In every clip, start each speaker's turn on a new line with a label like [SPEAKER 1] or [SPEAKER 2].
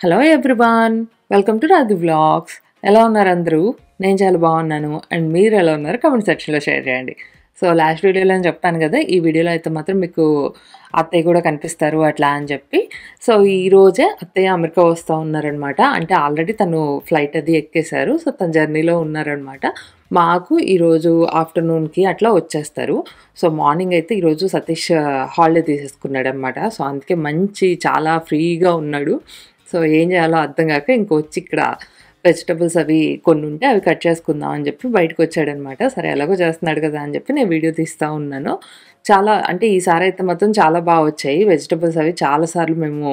[SPEAKER 1] Hello everyone welcome to Radhu vlogs ఎలా ఉన్నారు అందరూ? నేను చాలా బాగున్నాను. అండ్ మీరు ఎలా ఉన్నారు? కమెంట్ సెక్షన్లో షేర్ చేయండి. సో లాస్ట్ వీడియోలో అని చెప్పాను కదా ఈ వీడియోలో అయితే మాత్రం మీకు అత్తయ్య కూడా కనిపిస్తారు అట్లా అని చెప్పి. సో ఈ రోజే అత్తయ్య అమెరికా వస్తూ ఉన్నారనమాట అంటే ఆల్రెడీ తను ఫ్లైట్ అది ఎక్కేశారు. సో తన జర్నీలో ఉన్నారనమాట మాకు ఈరోజు ఆఫ్టర్నూన్కి అట్లా వచ్చేస్తారు. సో మార్నింగ్ అయితే ఈరోజు సతీష్ uh, హాలిడే తీసేసుకున్నాడు అనమాట సో అందుకే మంచి చాలా ఫ్రీగా ఉన్నాడు. సో ఏం చేయాలో అర్థం కాక ఇంకొచ్చి ఇక్కడ వెజిటబుల్స్ అవి కొన్ని ఉంటే అవి కట్ చేసుకుందాం అని చెప్పి బయటకు వచ్చాడనమాట. సరే ఎలాగో చేస్తున్నాడు కదా అని చెప్పి నేను వీడియో తీస్తూ ఉన్నాను. చాలా అంటే ఈసారి అయితే మాత్రం చాలా బాగా వచ్చాయి. వెజిటబుల్స్ అవి చాలాసార్లు మేము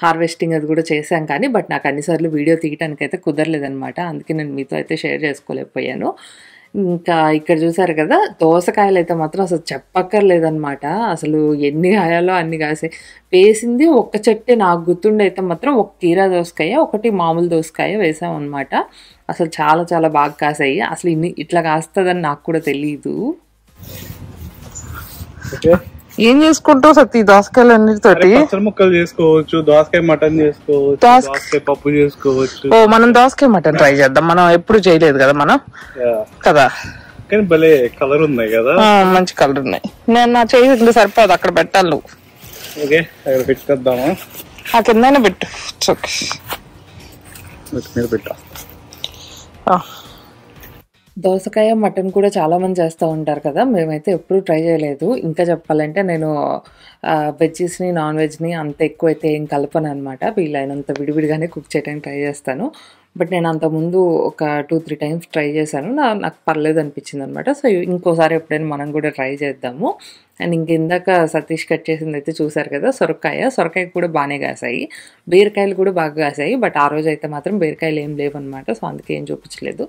[SPEAKER 1] హార్వెస్టింగ్ అది కూడా చేశాం కానీ బట్ నాకు అన్నిసార్లు వీడియో తీయడానికి అయితే కుదరలేదనమాట. అందుకే నేను మీతో అయితే షేర్ చేసుకోలేకపోయాను. ఇంకా ఇక్కడ చూసారు కదా? దోసకాయలు అయితే మాత్రం అసలు చెప్పక్కర్లేదన్నమాట. అసలు ఎన్ని కాయాలో అన్ని కాసే. వేసింది ఒక్క చెట్టే నాకు గుర్తుండి అయితే మాత్రం ఒక కీరా దోసకాయ ఒకటి మామూలు దోసకాయ వేసాం అనమాట అసలు చాలా చాలా బాగా కాసాయి. అసలు ఇన్ని ఇట్లా కాస్తుందని నాకు కూడా తెలియదు
[SPEAKER 2] ఓకే.
[SPEAKER 1] ఏం చేసుకుంటావు సత్తి దోసకాయలు
[SPEAKER 2] పచ్చడి ముక్కలు చేసుకోవచ్చు దోసకాయ మటన్ చేసుకోవచ్చు
[SPEAKER 1] దోస-
[SPEAKER 2] దోసకాయ పప్పు చేసుకోవచ్చు.
[SPEAKER 1] ఓ మనం దోసకాయ మటన్ ట్రై చేద్దాం. మనం ఎప్పుడు చేయలేదు కదా మనం. కదా?
[SPEAKER 2] కానీ భలే కలర్ ఉన్నాయి కదా.
[SPEAKER 1] మంచి కలర్ ఉన్నాయి. నేను నా చేయి సరిపోదు అక్కడ పెట్టాలి నువ్వు.
[SPEAKER 2] ఓకే అక్కడ పెట్టేద్దామా
[SPEAKER 1] ఆ కిందనే పెట్టు.
[SPEAKER 2] ఓకే, పెట్టా.
[SPEAKER 1] ఆ. దోసకాయ మటన్ కూడా చాలామంది చేస్తూ ఉంటారు కదా. మేమైతే ఎప్పుడూ ట్రై చేయలేదు. ఇంకా చెప్పాలంటే నేను వెజ్జెస్ని నాన్ వెజ్ని అంత ఎక్కువ అయితే ఏం కలపను అనమాట వీలైనంత విడివిడిగానే కుక్ చేయడానికి ట్రై చేస్తాను. బట్ నేను అంతకుముందు ఒక టూ త్రీ టైమ్స్ ట్రై చేశాను. నా నాకు పర్లేదు అనిపించింది అనమాట సో ఇంకోసారి ఎప్పుడైనా మనం కూడా ట్రై చేద్దాము. అండ్ ఇంక ఇందాక సతీష్ కట్ చేసింది అయితే చూసారు కదా సొరకాయ. సొరకాయ కూడా బాగానే కాసాయి. బీరకాయలు కూడా బాగా కాసాయి. బట్ ఆ రోజు అయితే మాత్రం బీరకాయలు ఏం లేవన్నమాట. సో అందుకే ఏం చూపించలేదు.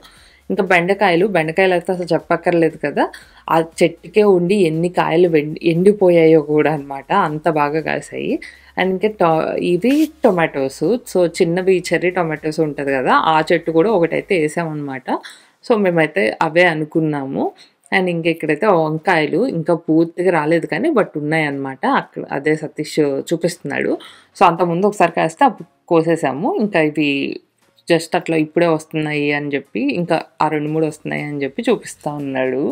[SPEAKER 1] ఇంకా బెండకాయలు బెండకాయలు అయితే అసలు చెప్పక్కర్లేదు కదా. ఆ చెట్టుకే ఉండి ఎన్ని కాయలు వెండి ఎండిపోయాయో కూడా అనమాట అంత బాగా కాసాయి. అండ్ ఇంకా టో ఇవి టొమాటోస్. సో చిన్నవి చెర్రీ టొమాటోస్ ఉంటుంది కదా ఆ చెట్టు కూడా ఒకటైతే వేసామన్నమాట. సో మేమైతే అవే అనుకున్నాము. అండ్ ఇంక ఇక్కడైతే వంకాయలు ఇంకా పూర్తిగా రాలేదు కానీ బట్ ఉన్నాయన్నమాట. అక్కడ అదే సతీష్ చూపిస్తున్నాడు. సో అంతకుముందు ఒకసారి కాస్తే అప్పుడు కోసేసాము. ఇంకా ఇవి జస్ట్ అట్లా ఇప్పుడే వస్తున్నాయి అని చెప్పి ఇంకా ఆ రెండు మూడు వస్తున్నాయి అని చెప్పి చూపిస్తూ ఉన్నాడు.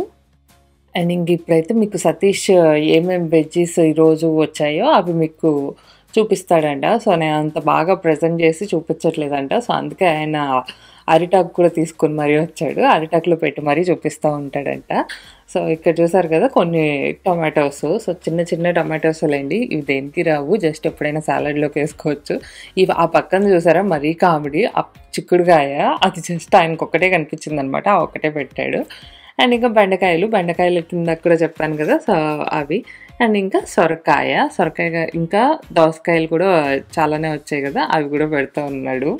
[SPEAKER 1] అండ్ ఇంక ఇప్పుడైతే మీకు సతీష్ ఏమేమి వెజ్జీస్ ఈరోజు వచ్చాయో అవి మీకు చూపిస్తాడంట. సో నేను అంత బాగా ప్రజెంట్ చేసి చూపించట్లేదంట. సో అందుకే ఆయన అరిటాకు కూడా తీసుకొని మరీ వచ్చాడు. అరిటాకులో పెట్టి మరీ చూపిస్తూ ఉంటాడంట. సో ఇక్కడ చూసారు కదా కొన్ని టొమాటోస్. సో చిన్న చిన్న టొమాటోస్ లేండి. ఇవి దేనికి రావు? జస్ట్ ఎప్పుడైనా సాలడ్లోకి వేసుకోవచ్చు. ఇవి ఆ పక్కన చూసారా? మరీ కామెడీ. ఆ చిక్కుడుగాయ అది జస్ట్ ఆయనకు ఒక్కటే కనిపించింది అనమాట ఆ ఒక్కటే పెట్టాడు. అండ్ ఇంకా బెండకాయలు. బెండకాయలు కింద కూడా చెప్పాను కదా సో అవి. అండ్ ఇంకా సొరకాయ. సొరకాయ ఇంకా దోసకాయలు కూడా చాలానే వచ్చాయి కదా అవి కూడా పెడుతూ ఉన్నాడు.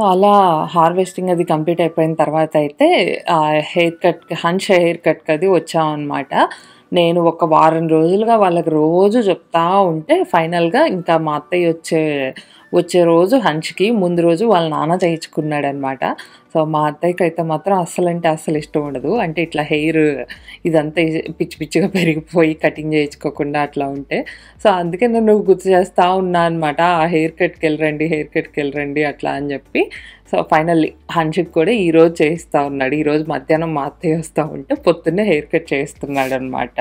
[SPEAKER 1] సో అలా హార్వెస్టింగ్ అది కంప్లీట్ అయిపోయిన తర్వాత అయితే హెయిర్ కట్ హన్స్ హెయిర్ కట్కి అది వచ్చామన్నమాట. నేను ఒక వారం రోజులుగా వాళ్ళకి రోజు చెప్తా ఉంటే ఫైనల్గా ఇంకా మా అత్తయ్య వచ్చే వచ్చే రోజు హంచ్కి ముందు రోజు వాళ్ళ నాన్న చేయించుకున్నాడు అనమాట సో మా అత్తయ్యకి అయితే మాత్రం అస్సలు అంటే అస్సలు ఇష్టం ఉండదు. అంటే ఇట్లా హెయిర్ ఇదంతా పిచ్చి పిచ్చిగా పెరిగిపోయి కటింగ్ చేయించుకోకుండా అట్లా ఉంటే. సో అందుకే నన్ను గుర్తు చేస్తూ ఉన్నా అనమాట ఆ హెయిర్ కట్కి వెళ్ళరండి హెయిర్ కట్కి వెళ్ళరండి అట్లా అని చెప్పి. సో ఫైనల్లీ హన్షిక్ కూడా ఈరోజు చేయిస్తూ ఉన్నాడు. ఈరోజు మధ్యాహ్నం మా అత్తయ్య వస్తూ ఉంటే పొద్దున్నే హెయిర్ కట్ చేస్తున్నాడు అనమాట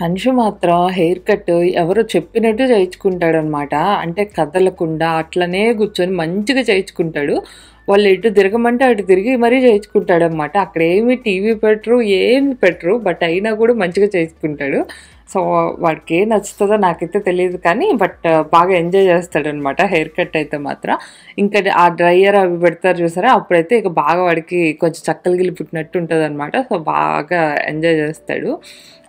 [SPEAKER 1] హన్షు మాత్రం హెయిర్ కట్ ఎవరో చెప్పినట్టు చేయించుకుంటాడు అనమాట అంటే కదలకుండా అట్లనే కూర్చొని మంచిగా చేయించుకుంటాడు. వాళ్ళు ఎటు తిరగమంటే అటు తిరిగి మరీ చేయించుకుంటాడు అనమాట అక్కడ ఏమి టీవీ పెట్టరు ఏమి పెట్టరు బట్ అయినా కూడా మంచిగా చేయించుకుంటాడు. సో వాడికి ఏం నచ్చుతుందో నాకైతే తెలియదు కానీ బట్ బాగా ఎంజాయ్ చేస్తాడనమాట హెయిర్ కట్ అయితే మాత్రం. ఇంకా ఆ డ్రైయర్ అవి పెడతారు చూసారా? అప్పుడైతే ఇక బాగా వాడికి కొంచెం చక్కలు గిల్లి పుట్టినట్టు ఉంటుంది అనమాట సో బాగా ఎంజాయ్ చేస్తాడు.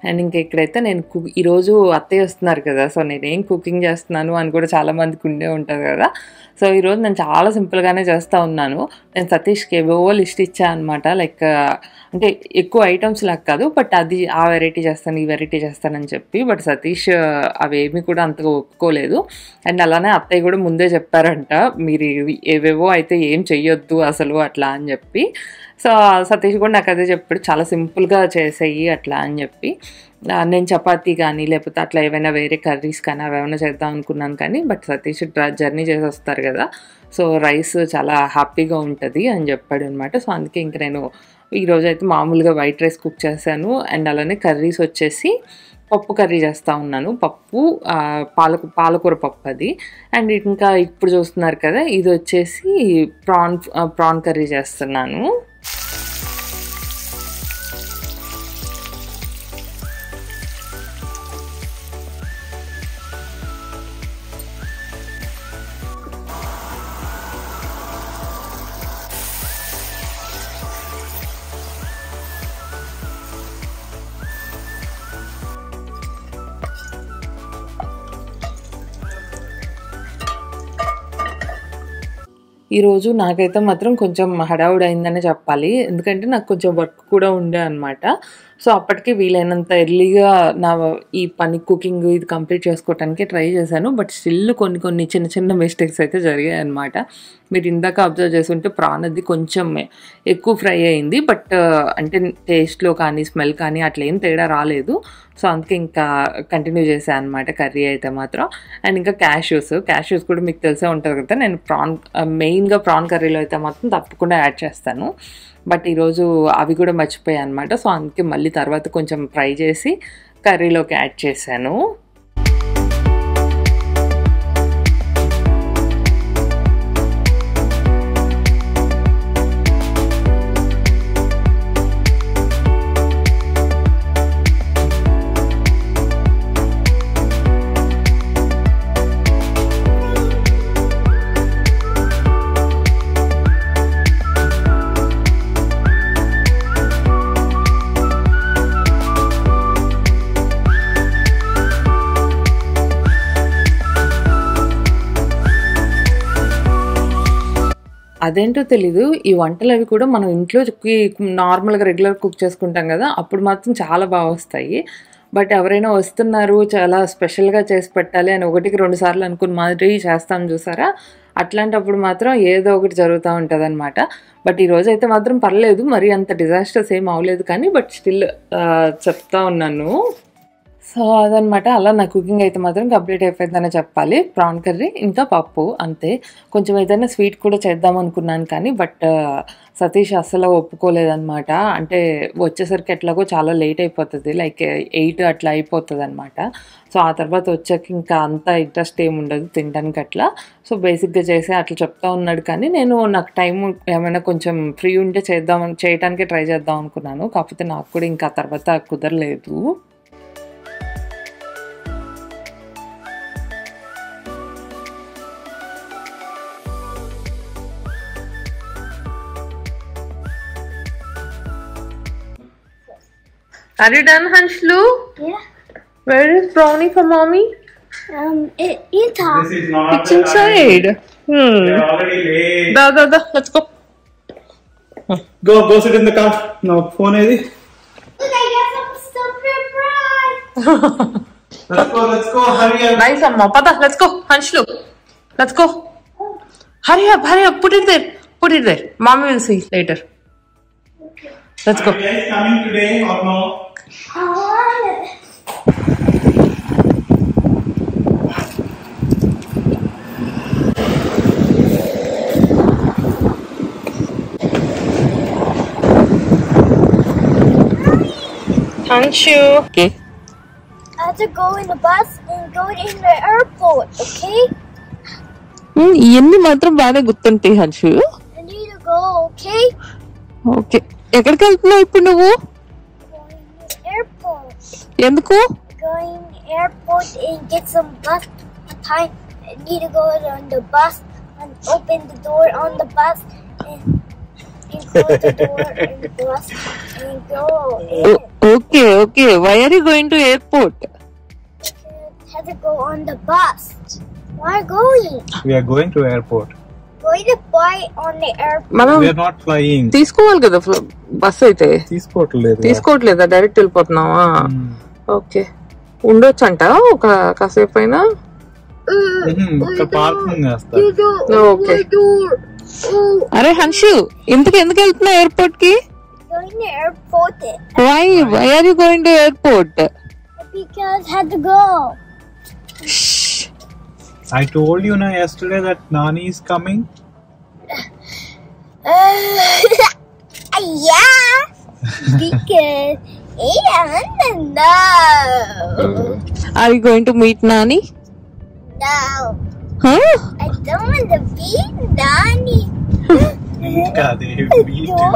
[SPEAKER 1] అండ్ ఇంకా ఇక్కడైతే నేను కు ఈరోజు అత్తయ్య వస్తున్నారు కదా సో నేను ఏం కుకింగ్ చేస్తున్నాను అని కూడా చాలామందికి ఉండే ఉంటుంది కదా. సో ఈరోజు నేను చాలా సింపుల్గానే చేస్తూ ఉన్నాను. నేను సతీష్కి ఏవేవో లిస్ట్ ఇచ్చా అనమాట లైక్ అంటే ఎక్కువ ఐటమ్స్ లాగా కాదు బట్ అది ఆ వెరైటీ చేస్తాను ఈ వెరైటీ చేస్తానని చెప్పి బట్ సతీష్ అవేమీ కూడా అంతగా ఒప్పుకోలేదు. అండ్ అలానే అత్తయ్య కూడా ముందే చెప్పారంట మీరు ఏవేవో అయితే ఏం చెయ్యొద్దు అసలు అట్లా అని చెప్పి. సో సతీష్ కూడా నాకు అదే చెప్పాడు చాలా సింపుల్గా చేసేయి అట్లా అని చెప్పి. నేను చపాతీ కానీ లేకపోతే అట్లా ఏమైనా వేరే కర్రీస్ కానీ అవి ఏమైనా చేద్దాం అనుకున్నాను కానీ బట్ సతీష్ జర్నీ చేసి వస్తారు కదా. సో రైస్ చాలా హ్యాపీగా ఉంటుంది అని చెప్పాడు అనమాట సో అందుకే ఇంక నేను ఈరోజు అయితే మామూలుగా వైట్ రైస్ కుక్ చేశాను. అండ్ అలానే కర్రీస్ వచ్చేసి పప్పు కర్రీ చేస్తూ ఉన్నాను. పప్పు ఆ, పాలకు పాలకూర పప్పు అది. అండ్ ఇంకా ఇప్పుడు చూస్తున్నారు కదా ఇది వచ్చేసి ప్రాన్ ప్రాన్ కర్రీ చేస్తున్నాను. ఈరోజు నాకైతే మాత్రం కొంచెం హడావుడైందనే చెప్పాలి. ఎందుకంటే నాకు కొంచెం వర్క్ కూడా ఉండే అనమాట సో అప్పటికి వీలైనంత ఎర్లీగా నా ఈ పని కుకింగ్ ఇది కంప్లీట్ చేసుకోవటానికి ట్రై చేశాను. బట్ స్టిల్ కొన్ని కొన్ని చిన్న చిన్న మిస్టేక్స్ అయితే జరిగాయి అనమాట మీరు ఇందాక అబ్జర్వ్ చేస్తుంటే ప్రాన్ అది కొంచెం ఎక్కువ ఫ్రై అయింది. బట్ uh, అంటే టేస్ట్లో కానీ స్మెల్ కానీ అట్లా ఏం తేడా రాలేదు. సో అందుకే ఇంకా కంటిన్యూ చేశాను అనమాట కర్రీ అయితే మాత్రం. అండ్ ఇంకా క్యాష్యూస్ క్యాష్యూస్ కూడా మీకు తెలిసే ఉంటుంది కదా నేను ప్రాన్ మెయిన్గా ప్రాన్ కర్రీలో అయితే మాత్రం తప్పకుండా యాడ్ చేస్తాను. బట్ ఈరోజు అవి కూడా మర్చిపోయాయి అనమాట సో అందుకే మళ్ళీ తర్వాత కొంచెం ఫ్రై చేసి కర్రీలోకి యాడ్ చేశాను. అదేంటో తెలీదు. ఈ వంటలు అవి కూడా మనం ఇంట్లో నార్మల్గా రెగ్యులర్ కుక్ చేసుకుంటాం కదా అప్పుడు మాత్రం చాలా బాగా వస్తాయి. బట్ ఎవరైనా వస్తున్నారు చాలా స్పెషల్గా చేసి పెట్టాలి అని ఒకటికి రెండు సార్లు అనుకుని మాదిరి చేస్తాం చూసారా? అట్లాంటప్పుడు మాత్రం ఏదో ఒకటి జరుగుతూ ఉంటుంది అనమాట బట్ ఈరోజు అయితే మాత్రం పర్లేదు మరి అంత డిజాస్టర్స్ ఏం అవ్వలేదు కానీ బట్ స్టిల్ చెప్తా ఉన్నాను. సో అదనమాట అలా నా కుకింగ్ అయితే మాత్రం కంప్లీట్ అయిపోయిందనే చెప్పాలి. ప్రాన్ కర్రీ ఇంకా పప్పు అంతే. కొంచెం ఏదైనా స్వీట్ కూడా చేద్దాం అనుకున్నాను కానీ బట్ సతీష్ అస్సలు ఒప్పుకోలేదనమాట అంటే వచ్చేసరికి ఎట్లాగో చాలా లేట్ అయిపోతుంది. లైక్ ఎయిట్ అట్లా అయిపోతుంది అనమాట సో ఆ తర్వాత వచ్చాక ఇంకా అంత ఇంట్రెస్ట్ ఏమి ఉండదు తినడానికి అట్లా. సో బేసిక్గా చేసి అట్లా చెప్తా ఉన్నాడు కానీ నేను నాకు టైం ఏమైనా కొంచెం ఫ్రీ ఉంటే చేద్దాం చేయడానికి ట్రై చేద్దాం అనుకున్నాను. కాకపోతే నాకు కూడా ఇంకా ఆ తర్వాత కుదరలేదు. Are you done, Hanshlu?
[SPEAKER 3] Yeah.
[SPEAKER 1] Where is brownie for mommy?
[SPEAKER 3] Um, it,
[SPEAKER 2] not.
[SPEAKER 1] It's inside. Hmm.
[SPEAKER 2] They're already late.
[SPEAKER 1] Da, da, da. Let's go.
[SPEAKER 2] Go, go sit in the car. No, phone is it?
[SPEAKER 3] Look, I got some stuff for surprise.
[SPEAKER 2] Let's go, let's go. Hurry up.
[SPEAKER 1] nice, Amma. Pada, let's go. Hanshlu. Let's go. Hurry up, hurry up. Put it there. Put it there. Mommy will see later. Let's
[SPEAKER 2] Are
[SPEAKER 1] go.
[SPEAKER 2] you guys coming today or no?
[SPEAKER 3] I want it.
[SPEAKER 1] Hanshu. Okay.
[SPEAKER 3] I have to go in the bus and go in the airport, okay?
[SPEAKER 1] ఇవన్నీ మాత్రం బాగానే గుర్తుంటాయి Hanshu
[SPEAKER 3] I need to go, okay?
[SPEAKER 1] Okay ఎక్కడికి వెళ్తున్నావు ఇప్పుడు నువ్వు ఎందుకు
[SPEAKER 3] going airport and get some bus time. I need to go on the bus and open the door on the bus and, and close the door in the bus and go in.
[SPEAKER 1] Okay okay why are you going to airport
[SPEAKER 3] Have to go on the bus. Why going?
[SPEAKER 2] We are going to airport.
[SPEAKER 3] Going to buy on the airport.
[SPEAKER 1] మనం
[SPEAKER 2] We are not flying.
[SPEAKER 1] తీసుకోవాలి కదా bus అయితే
[SPEAKER 2] తీసుకోవట్లేదు
[SPEAKER 1] తీసుకోవట్లేదా direct వెళ్ళిపోతున్నావా okay. ఉండొచ్చు అంట ఒక కాసేపు పైన అరే హన్షు ఇంతకు ఎందుకు వెళ్తున్నా ఎయిర్పోర్ట్కి why why are
[SPEAKER 3] you going to airport
[SPEAKER 2] I coming
[SPEAKER 3] yeah No.
[SPEAKER 1] Are you going to meet Nani?
[SPEAKER 3] No. Huh? I don't want to meet Nani.
[SPEAKER 2] God,
[SPEAKER 3] they meet. Or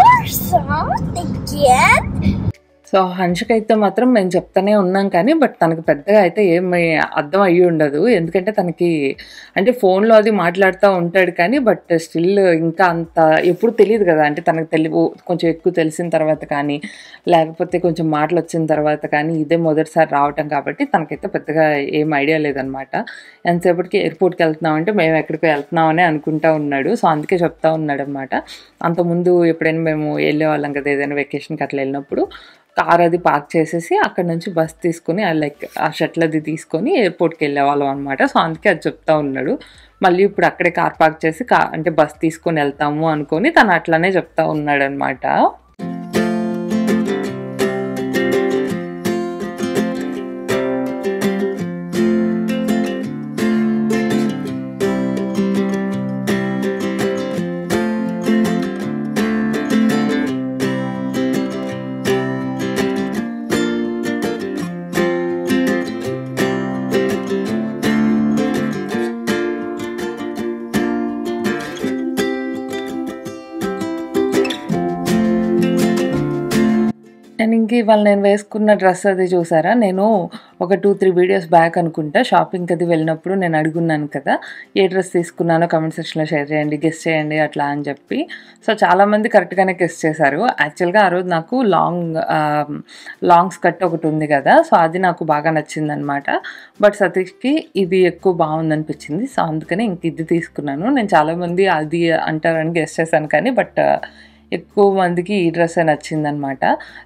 [SPEAKER 3] again.
[SPEAKER 1] So హన్షకైతే మాత్రం మేము చెప్తానే ఉన్నాం కానీ but తనకు పెద్దగా అయితే ఏమి అర్థం అయ్యి ఉండదు. ఎందుకంటే తనకి అంటే ఫోన్లో అది మాట్లాడుతూ ఉంటాడు కానీ బట్ స్టిల్ ఇంకా అంత ఎప్పుడు తెలియదు కదా. అంటే తనకు తెలివి కొంచెం ఎక్కువ తెలిసిన తర్వాత కానీ లేకపోతే కొంచెం మాటలు వచ్చిన తర్వాత కానీ ఇదే మొదటిసారి రావటం కాబట్టి తనకైతే పెద్దగా ఏం ఐడియా లేదనమాట ఎంతసేపటికి ఎయిర్పోర్ట్కి వెళ్తున్నాం అంటే మేము ఎక్కడికి వెళ్తున్నామని అనుకుంటా ఉన్నాడు. సో అందుకే చెప్తా ఉన్నాడు అనమాట అంతకుముందు ఎప్పుడైనా మేము వెళ్ళే వాళ్ళం కదా ఏదైనా వెకేషన్కి అట్లా వెళ్ళినప్పుడు. కార్ అది పార్క్ చేసేసి అక్కడ నుంచి బస్ తీసుకుని లైక్ ఆ షటిల్ అది తీసుకొని ఎయిర్పోర్ట్కి వెళ్ళేవాళ్ళం అనమాట సో అందుకే అది చెప్తా ఉన్నాడు. మళ్ళీ ఇప్పుడు అక్కడే కార్ పార్క్ చేసి కా అంటే బస్ తీసుకొని వెళ్తాము అనుకొని తను అట్లానే చెప్తా ఉన్నాడు ఇవాళ నేను వేసుకున్న డ్రెస్ అది చూసారా? నేను ఒక టూ త్రీ వీడియోస్ బ్యాక్ అనుకుంటా. షాపింగ్కి అది వెళ్ళినప్పుడు నేను అడుగున్నాను కదా ఏ డ్రెస్ తీసుకున్నానో కమెంట్ సెక్షన్లో షేర్ చేయండి గెస్ట్ చేయండి అట్లా అని చెప్పి. సో చాలామంది కరెక్ట్గానే గెస్ట్ చేశారు. యాక్చువల్గా ఆ రోజు నాకు లాంగ్ లాంగ్ స్కర్ట్ ఒకటి ఉంది కదా సో అది నాకు బాగా నచ్చిందనమాట బట్ సతీష్కి ఇది ఎక్కువ బాగుందనిపించింది. సో అందుకని ఇంక ఇది తీసుకున్నాను. నేను చాలామంది అది అంటారని గెస్ట్ చేశాను కానీ బట్ ఎక్కువ మందికి ఈ డ్రెస్ నచ్చిందనమాట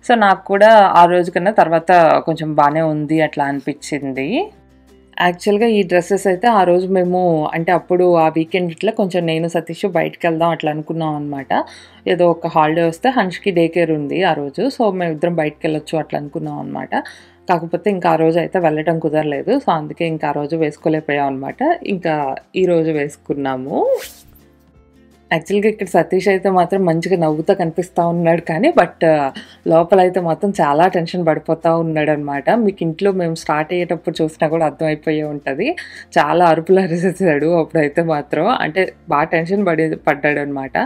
[SPEAKER 1] సో నాకు కూడా ఆ రోజు కన్నా తర్వాత కొంచెం బాగానే ఉంది అట్లా అనిపించింది. యాక్చువల్గా ఈ డ్రెస్సెస్ అయితే ఆ రోజు మేము అంటే అప్పుడు ఆ వీకెండ్ ఇట్లా కొంచెం నేను సతీష్ బయటకు వెళ్దాం అట్లా అనుకున్నాం అనమాట ఏదో ఒక హాలిడే వస్తే హన్ష్కి డే కేర్ ఉంది ఆ రోజు. సో మేము ఇద్దరం బయటకు వెళ్ళొచ్చు అట్లా అనుకున్నాం అనమాట కాకపోతే ఇంకా ఆ రోజు అయితే వెళ్ళటం కుదరలేదు. సో అందుకే ఇంకా ఆ రోజు వేసుకోలేకపోయాం అనమాట ఇంకా ఈరోజు వేసుకున్నాము. యాక్చువల్గా ఇక్కడ సతీష్ అయితే మాత్రం మంచిగా నవ్వుతూ కనిపిస్తూ ఉన్నాడు కానీ బట్ లోపల అయితే మాత్రం చాలా టెన్షన్ పడిపోతూ ఉన్నాడు అనమాట మీకు ఇంట్లో మేము స్టార్ట్ అయ్యేటప్పుడు చూసినా కూడా అర్థమైపోయే ఉంటుంది. చాలా అరుపులు అరిసేసాడు అప్పుడైతే మాత్రం. అంటే బాగా టెన్షన్ పడి పడ్డాడు అనమాట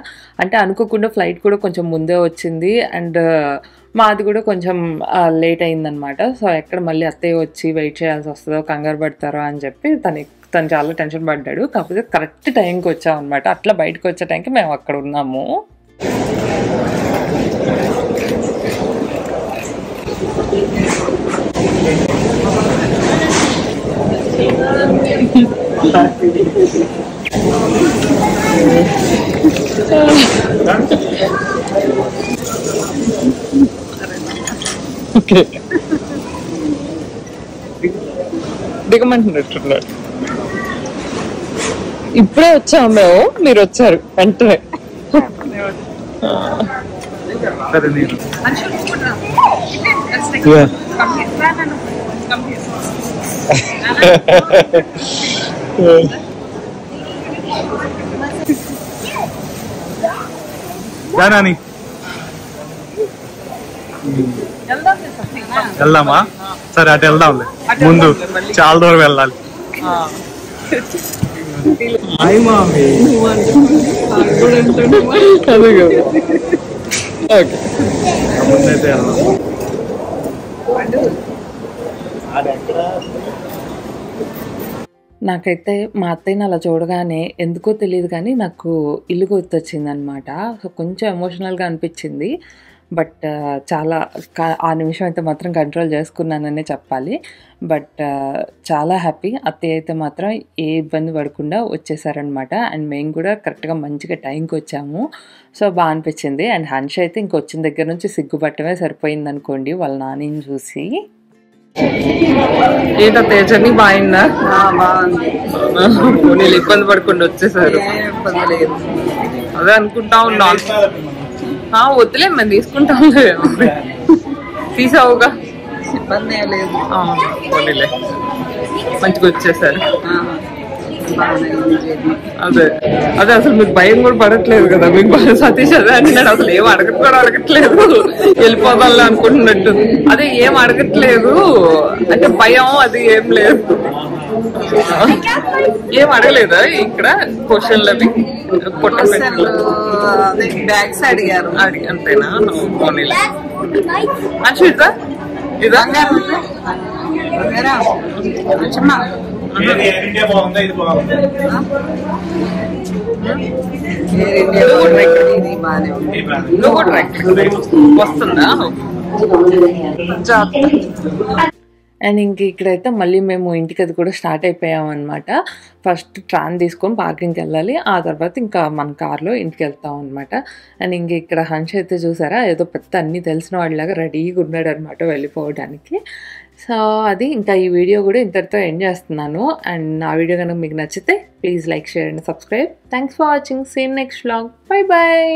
[SPEAKER 1] అంటే అనుకోకుండా ఫ్లైట్ కూడా కొంచెం ముందే వచ్చింది. అండ్ మాది కూడా కొంచెం లేట్ అయిందనమాట. సో ఎక్కడ మళ్ళీ అత్తయ్య వచ్చి వెయిట్ చేయాల్సి వస్తుందో కంగారు పడతారో అని చెప్పి తను తను చాలా టెన్షన్ పడ్డాడు. కాకపోతే కరెక్ట్ టైంకి వచ్చాం అనమాట అట్లా బయటకు వచ్చే టైంకి మేము అక్కడ ఉన్నాము. దిగమంటున్నట్టున్నాడు ఇప్పుడే వచ్చాము. మేము మీరు వచ్చారు వెంటనే.
[SPEAKER 2] నాని. వెళ్దామా? సరే అటు వెళ్దాంలే. ముందు చాలా దూరం వెళ్ళాలి. హాయ్ మామి
[SPEAKER 1] అదే కదా ఓకే
[SPEAKER 2] ముందైతే
[SPEAKER 1] నాకైతే మా అత్తయ్యని అలా చూడగానే ఎందుకో తెలియదు కానీ నాకు ఇల్లు గుర్తొచ్చిందనమాట సో కొంచెం ఎమోషనల్గా అనిపించింది. బట్ చాలా ఆ నిమిషం అయితే మాత్రం కంట్రోల్ చేసుకున్నాననే చెప్పాలి. బట్ చాలా హ్యాపీ అత్తయ్య అయితే మాత్రం ఏ ఇబ్బంది పడకుండా వచ్చేసారనమాట అండ్ మేము కూడా కరెక్ట్గా మంచిగా టైంకి వచ్చాము. సో బాగా అనిపించింది. అండ్ హన్ష అయితే ఇంక వచ్చిన దగ్గర నుంచి సిగ్గుపట్టమే సరిపోయింది అనుకోండి వాళ్ళ నానిని చూసి. ఏంటో జర్నీ బాగుందా? పోనీలు ఇబ్బంది పడకుండా వచ్చేసారు. అదే అనుకుంటా ఉన్నాను వద్దులే మేము తీసుకుంటాం తీసావుగా.
[SPEAKER 4] ఇబ్బంది లేదు.
[SPEAKER 1] పోనీలే. మంచిగా వచ్చేసారు. అదే. అదే అసలు మీకు భయం కూడా పడట్లేదు కదా. మీకు సతీష్ అదే అంటున్నాడు. అసలు ఏం అడగట్ కూడా అడగట్లేదు. వెళ్ళిపోదాం అనుకుంటున్నట్టు. అదే ఏం అడగట్లేదు. అంటే భయం అది ఏం లేదు. ఏం అడగలేదా ఇక్కడ క్వశ్చన్లు అవి
[SPEAKER 4] బ్యాగ్స్ అడిగారు.
[SPEAKER 1] అడిగి అంతేనా. అచ్చు ఇదా ఇదా. నువ్వు కూడా. వస్తుందా? అండ్ ఇంక ఇక్కడైతే మళ్ళీ మేము ఇంటికి అది కూడా స్టార్ట్ అయిపోయాం అనమాట ఫస్ట్ ట్రాన్ తీసుకొని పార్కింగ్కి వెళ్ళాలి. ఆ తర్వాత ఇంకా మన కార్లో ఇంటికి వెళ్తాం అనమాట అండ్ ఇంక ఇక్కడ హంష అయితే చూసారా? ఏదో పెద్ద అన్నీ తెలిసిన వాళ్ళలాగా రెడీగా ఉన్నాడు అనమాట వెళ్ళిపోవడానికి. సో అది ఇంకా ఈ వీడియో కూడా ఇంతటితో ఎండ్ చేస్తున్నాను. అండ్ ఆ వీడియో కనుక మీకు నచ్చితే please like share and subscribe thanks for watching see in next vlog bye bye